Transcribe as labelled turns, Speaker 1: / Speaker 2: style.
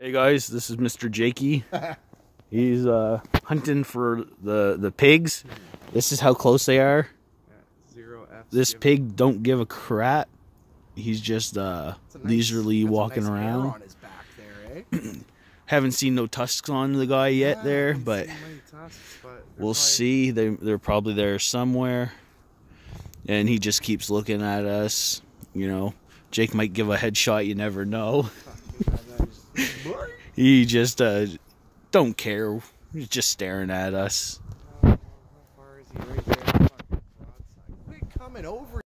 Speaker 1: Hey guys, this is Mr. Jakey. He's uh, hunting for the the pigs. This is how close they are.
Speaker 2: Zero F.
Speaker 1: This pig don't give a crap. He's just uh, leisurely walking around.
Speaker 2: His back there, eh?
Speaker 1: Haven't seen no tusks on the guy yet
Speaker 2: Yeah,
Speaker 1: there, but
Speaker 2: tusks, but
Speaker 1: we'll
Speaker 2: probably-
Speaker 1: see. They they're probably there somewhere. And he just keeps looking at us. You know, Jake might give a headshot. You never know. He just uh, don't care. He's just staring at us.
Speaker 2: Right coming over